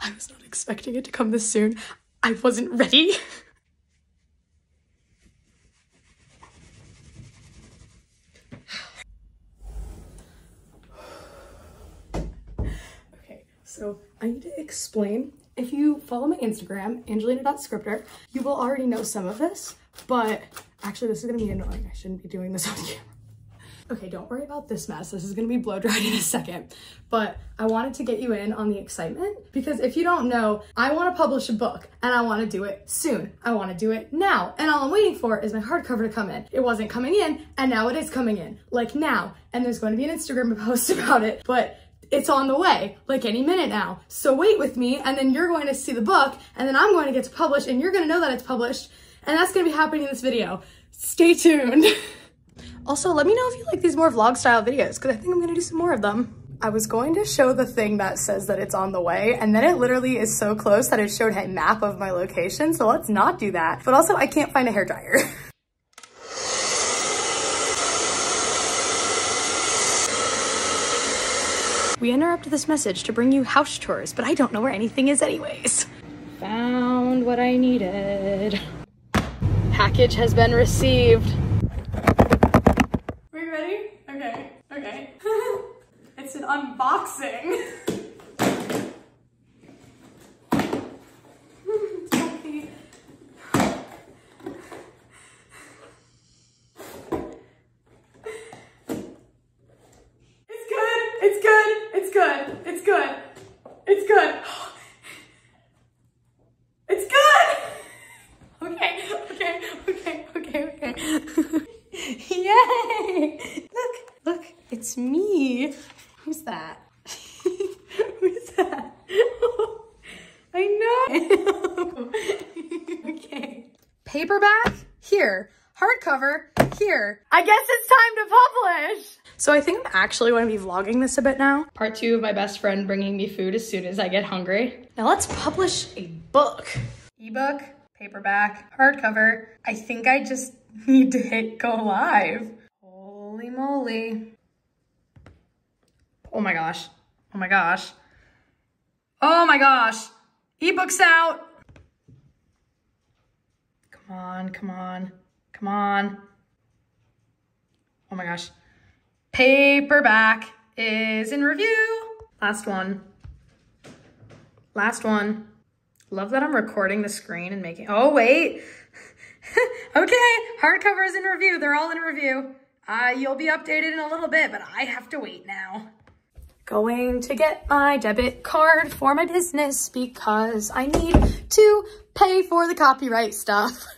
I was not expecting it to come this soon. I wasn't ready. okay, so I need to explain. If you follow my Instagram, angelina.scriptor, you will already know some of this, but actually this is gonna be annoying. I shouldn't be doing this on camera. Okay, don't worry about this mess. This is gonna be blow dried in a second. But I wanted to get you in on the excitement because if you don't know, I wanna publish a book and I wanna do it soon. I wanna do it now. And all I'm waiting for is my hardcover to come in. It wasn't coming in and now it is coming in, like now. And there's going to be an Instagram post about it, but it's on the way, like any minute now. So wait with me and then you're going to see the book and then I'm going to get to publish and you're gonna know that it's published and that's gonna be happening in this video. Stay tuned. Also, let me know if you like these more vlog style videos because I think I'm gonna do some more of them. I was going to show the thing that says that it's on the way and then it literally is so close that it showed a map of my location. So let's not do that. But also I can't find a hair dryer. We interrupt this message to bring you house chores, but I don't know where anything is anyways. Found what I needed. Package has been received. Ready? Okay, okay. it's an unboxing. It's good. It's good. It's good. It's good. It's good. It's good. Okay. Okay. Okay. Okay. Okay. Yay! Look, look, it's me. Who's that? Who's that? I know. okay. Paperback here. Hardcover here. I guess it's time to publish. So I think I'm actually going to be vlogging this a bit now. Part two of my best friend bringing me food as soon as I get hungry. Now let's publish a book. Ebook, paperback, hardcover. I think I just need to hit go live. Holy moly. Oh my gosh. Oh my gosh. Oh my gosh. Ebook's out. Come on, come on, come on. Oh my gosh. Paperback is in review. Last one. Last one. Love that I'm recording the screen and making, oh wait. okay, hardcover is in review. They're all in review. Uh, you'll be updated in a little bit, but I have to wait now. Going to get my debit card for my business because I need to pay for the copyright stuff.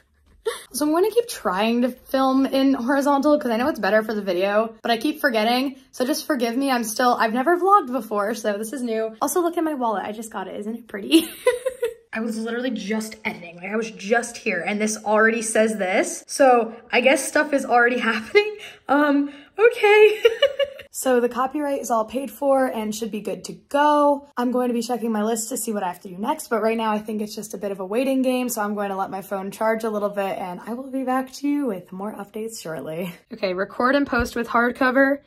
So I'm going to keep trying to film in horizontal because I know it's better for the video, but I keep forgetting. So just forgive me. I'm still, I've never vlogged before, so this is new. Also look at my wallet. I just got it. Isn't it pretty? I was literally just editing. Like I was just here and this already says this. So I guess stuff is already happening. Um, okay. so the copyright is all paid for and should be good to go. I'm going to be checking my list to see what I have to do next, but right now I think it's just a bit of a waiting game. So I'm going to let my phone charge a little bit and I will be back to you with more updates shortly. Okay, record and post with hardcover.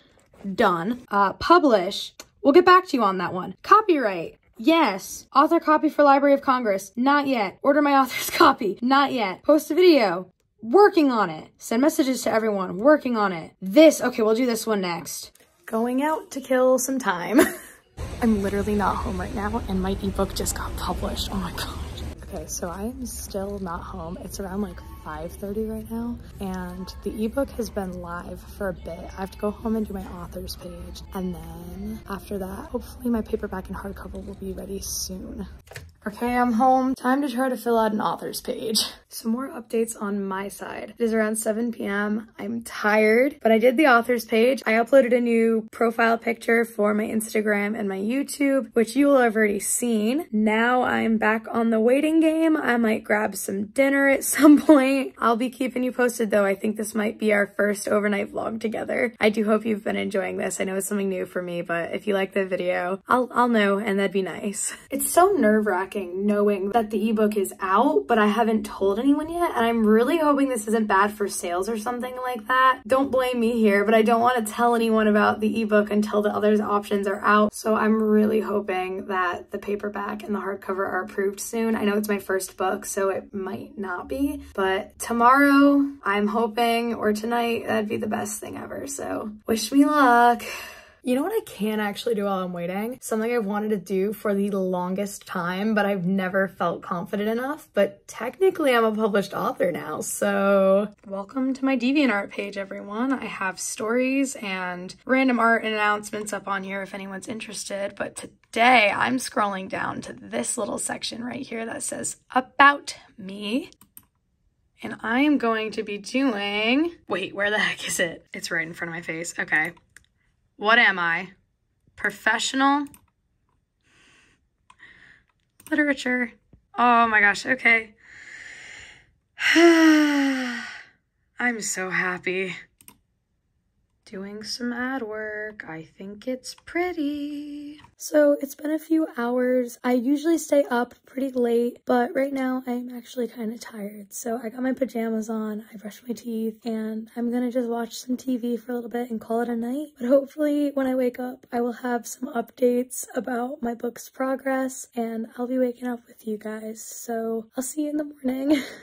Done. Uh, publish. We'll get back to you on that one. Copyright. Yes. Author copy for Library of Congress. Not yet. Order my author's copy. Not yet. Post a video. Working on it. Send messages to everyone. Working on it. This. Okay, we'll do this one next. Going out to kill some time. I'm literally not home right now and my ebook just got published. Oh my god. Okay, so I am still not home. It's around like 5.30 right now and the ebook has been live for a bit. I have to go home and do my author's page and then after that, hopefully my paperback and hardcover will be ready soon. Okay, I'm home. Time to try to fill out an author's page. Some more updates on my side. It is around 7 p.m. I'm tired, but I did the author's page. I uploaded a new profile picture for my Instagram and my YouTube, which you will have already seen. Now I'm back on the waiting game. I might grab some dinner at some point. I'll be keeping you posted though. I think this might be our first overnight vlog together. I do hope you've been enjoying this. I know it's something new for me, but if you like the video, I'll, I'll know and that'd be nice. It's so nerve knowing that the ebook is out, but I haven't told anyone yet. And I'm really hoping this isn't bad for sales or something like that. Don't blame me here, but I don't want to tell anyone about the ebook until the other options are out. So I'm really hoping that the paperback and the hardcover are approved soon. I know it's my first book, so it might not be, but tomorrow I'm hoping, or tonight, that'd be the best thing ever. So wish me luck. You know what I can actually do while I'm waiting? Something I've wanted to do for the longest time, but I've never felt confident enough. But technically I'm a published author now, so welcome to my DeviantArt page, everyone. I have stories and random art and announcements up on here if anyone's interested. But today I'm scrolling down to this little section right here that says about me. And I am going to be doing, wait, where the heck is it? It's right in front of my face. Okay. What am I? Professional literature. Oh my gosh, okay. I'm so happy doing some ad work. I think it's pretty. So it's been a few hours. I usually stay up pretty late, but right now I'm actually kind of tired. So I got my pajamas on, I brushed my teeth, and I'm gonna just watch some TV for a little bit and call it a night. But hopefully when I wake up, I will have some updates about my book's progress and I'll be waking up with you guys. So I'll see you in the morning.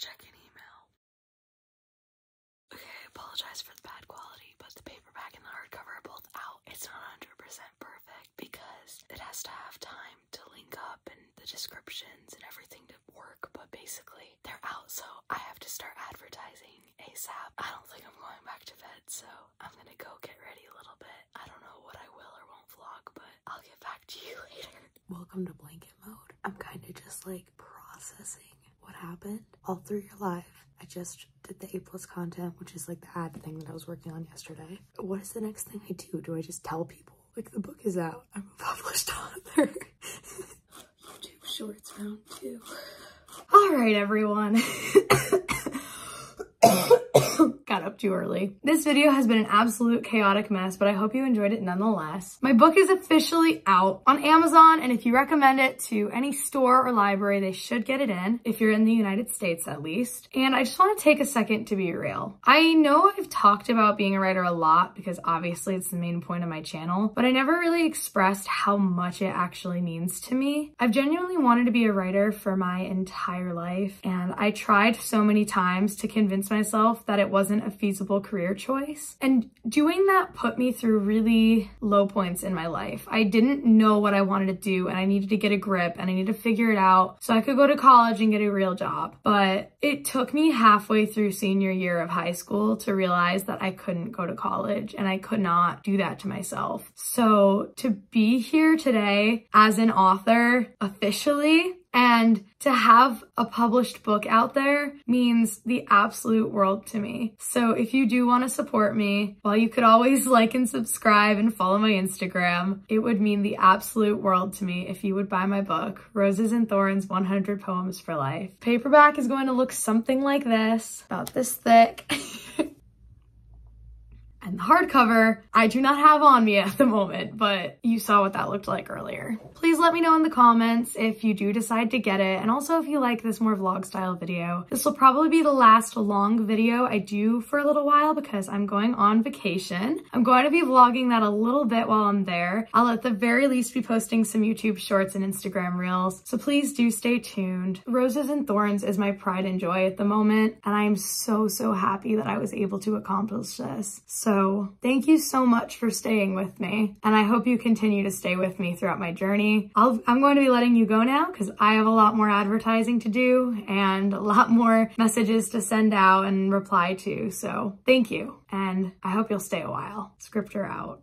Check an email. Okay, I apologize for the bad quality, but the paperback and the hardcover are both out. It's not 100% perfect because it has to have time to link up and the descriptions and everything to work, but basically they're out, so I have to start advertising ASAP. I don't think I'm going back to bed, so I'm gonna go get ready a little bit. I don't know what I will or won't vlog, but I'll get back to you later. Welcome to blanket mode. I'm kind of just like processing happened all through your life. I just did the A plus content, which is like the ad thing that I was working on yesterday. What is the next thing I do? Do I just tell people? Like the book is out. I'm a published author. YouTube shorts round two. All right, everyone. Too early. This video has been an absolute chaotic mess, but I hope you enjoyed it nonetheless. My book is officially out on Amazon, and if you recommend it to any store or library, they should get it in, if you're in the United States at least. And I just want to take a second to be real. I know I've talked about being a writer a lot because obviously it's the main point of my channel, but I never really expressed how much it actually means to me. I've genuinely wanted to be a writer for my entire life, and I tried so many times to convince myself that it wasn't a feasible career choice. And doing that put me through really low points in my life. I didn't know what I wanted to do and I needed to get a grip and I needed to figure it out so I could go to college and get a real job. But it took me halfway through senior year of high school to realize that I couldn't go to college and I could not do that to myself. So to be here today as an author officially and to have a published book out there means the absolute world to me. So if you do want to support me, while you could always like and subscribe and follow my Instagram, it would mean the absolute world to me if you would buy my book, Roses and Thorns 100 Poems for Life. Paperback is going to look something like this, about this thick. And the hardcover, I do not have on me at the moment, but you saw what that looked like earlier. Please let me know in the comments if you do decide to get it, and also if you like this more vlog style video. This will probably be the last long video I do for a little while because I'm going on vacation. I'm going to be vlogging that a little bit while I'm there. I'll at the very least be posting some YouTube shorts and Instagram reels, so please do stay tuned. Roses and Thorns is my pride and joy at the moment, and I am so, so happy that I was able to accomplish this. So So thank you so much for staying with me. And I hope you continue to stay with me throughout my journey. i am going to be letting you go now because I have a lot more advertising to do and a lot more messages to send out and reply to. So thank you. And I hope you'll stay a while. Scriptor out.